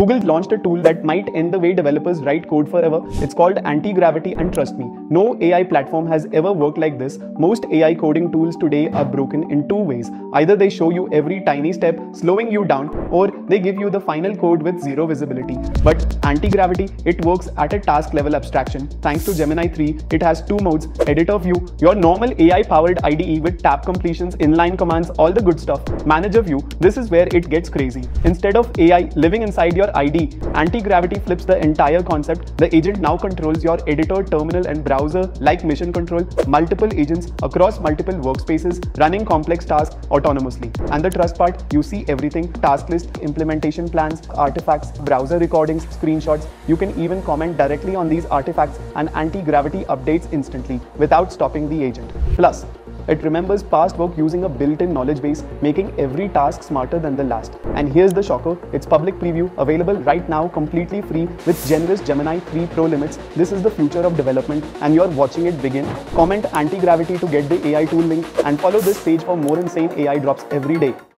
Google launched a tool that might end the way developers write code forever. It's called anti-gravity and trust me, no AI platform has ever worked like this. Most AI coding tools today are broken in two ways. Either they show you every tiny step, slowing you down, or they give you the final code with zero visibility. But anti-gravity, it works at a task level abstraction. Thanks to Gemini 3, it has two modes, editor view, your normal AI powered IDE with tab completions, inline commands, all the good stuff. Manager view, this is where it gets crazy. Instead of AI living inside your IDE, anti-gravity flips the entire concept. The agent now controls your editor, terminal and browser like mission control, multiple agents across multiple workspaces, running complex tasks autonomously. And the trust part, you see everything, task list, implementation plans, artifacts, browser recordings, screenshots. You can even comment directly on these artifacts and anti-gravity updates instantly without stopping the agent. Plus, it remembers past work using a built-in knowledge base, making every task smarter than the last. And here's the shocker, it's public preview, available right now completely free with generous Gemini 3 Pro limits. This is the future of development and you're watching it begin. Comment anti-gravity to get the AI tool link and follow this page for more insane AI drops every day.